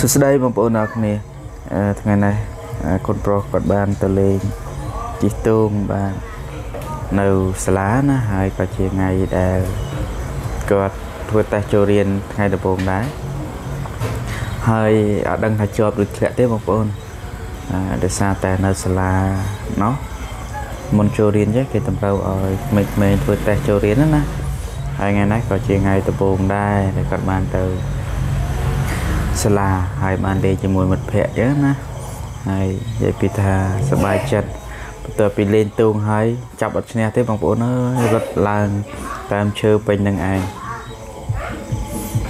សួស្តីបងប្អូនអរគ្នាអឺថ្ងៃនេះកូនប្រុសគាត់បានទៅលេងជីកតូងបាននៅសាលាណាហើយក៏ជាថ្ងៃដែលគាត់ធ្វើតេស្តចូលរៀនថ្ងៃដំបូងដែរហើយអត់ដឹងថាជាប់ឬធ្លាក់ទេបងប្អូនអឺដោយសារតែនៅសាលាណោះមុនចូលរៀនចេះគេតម្រូវឲ្យក្មេងៗធ្វើតេស្តចូលរៀនណាហើយថ្ងៃនេះក៏ជាថ្ងៃដំបូងដែរដែលគាត់បានទៅ សាលាហើយបានលេងជាមួយមិត្តភ័ក្តិចឹងណាហើយនិយាយពីថាសប្បាយចិត្តបន្ទាប់ពីលេងទូងហើយចាប់អត់ឈ្នះទេបងប្អូនអើយរត់ឡើងតាមឈើពេញនឹងឯង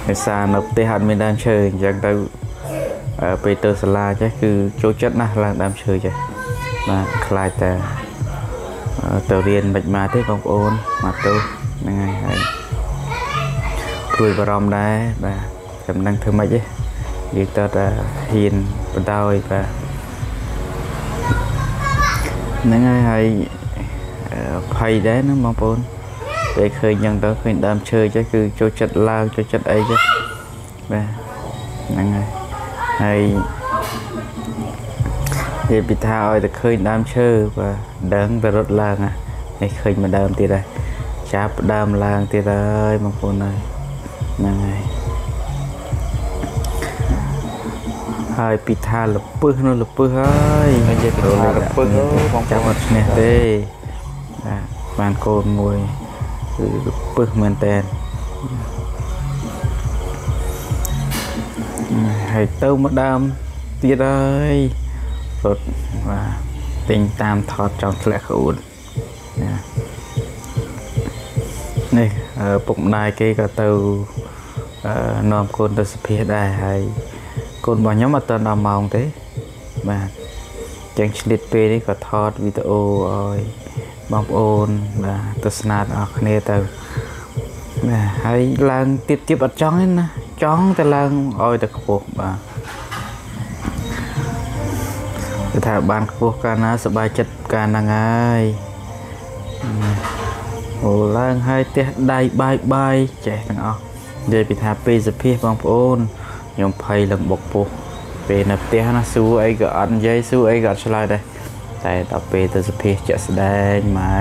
ភាសានៅផ្ទះអត់មានដើមឈើអញ្ចឹងទៅពេលទៅសាលាចេះគឺចូលចិត្តណាស់ឡើងដើមឈើចេះបាទខ្លាចតែទៅរៀនមិនមកទេបងប្អូនមកទៅហ្នឹងហើយហើយព្រួយបារម្ភដែរបាទចំណឹងធ្វើម៉េចទេ យើងតើតែហ៊ានបដោយបាទហ្នឹងហើយហើយភ័យដែរណាបងប្អូនពេលឃើញយ៉ាងទៅឃើញដើមឈើចេះគឺចូលចិត្តឡើងចូលចិត្តអីចេះបាទហ្នឹងហើយហើយនិយាយពីថាឲ្យតែឃើញដើមឈើបាទដឹងតែរត់ឡើងណានេះឃើញមួយដើមទៀតហើយចាប់ដើមឡើងទៀតហើយបងប្អូនហើយហ្នឹងហើយ ហើយពីថាលពឹសនោះលពឹសហើយនិយាយពីថាលពឹសបងចាំអត់ឈ្នះទេបាទបានកូនមួយគឺលពឹសមែនតើហើយទៅមកដើមទៀតហើយរត់បាទទិញតាមថតចង់ធ្លាក់ក្អួតណានេះពុកម្ដាយគេក៏ទៅនាំកូនទៅសភាដែរហើយ កូនរបស់ខ្ញុំអត់ទាន់ដល់ម៉ោងទេបាទចឹងឆ្លៀតពេលនេះក៏ថតវីដេអូឲ្យបងប្អូនបាទទស្សនាទាំងអស់គ្នាទៅបាទហើយឡើងទៀតទៀតអត់ចង់ទេណាចង់តែឡើងឲ្យតែខ្ពស់បាទគឺថាបានខ្ពស់កាលណាសบายចិត្តកាលហ្នឹងហើយអូឡើងហើយផ្ទះដៃបាយបាយចេះទាំងអស់និយាយពីថាពេលសភាបងប្អូន ខ្ញុំភ័យឡើងបុកពុះពេលនៅផ្ទះណាសួរអីក៏អត់និយាយសួរអីក៏អត់ឆ្លើយដែរតែដល់ពេលទៅសភាជាក់ស្ដែងម៉ែ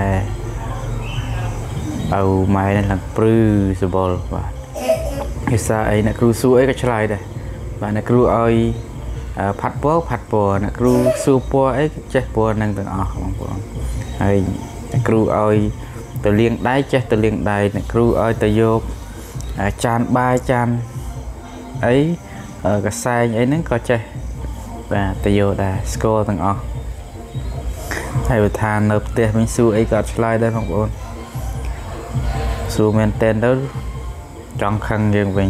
ឪម៉ែនឹងឡើងព្រឺសបល់បាទភាសាអីអ្នកគ្រូសួរអីក៏ឆ្លើយដែរបាទអ្នកគ្រូឲ្យផាត់ពណ៌ផាត់ពណ៌អ្នកគ្រូសួរពណ៌អីចេះពណ៌នឹងទាំងអស់បងប្អូនហើយអ្នកគ្រូឲ្យទៅលាងដៃចេះទៅលាងដៃអ្នកគ្រូឲ្យទៅយកចានបាយចានអី កសែងអីហ្នឹងក៏ចេះបាទទៅយកដែរស្គាល់ទាំងអស់ហើយបើថានៅផ្ទះវិញសួរអីក៏អត់ឆ្លើយដែរបងប្អូនសួរមែនតែនទៅចង់ខឹងយើងវិញ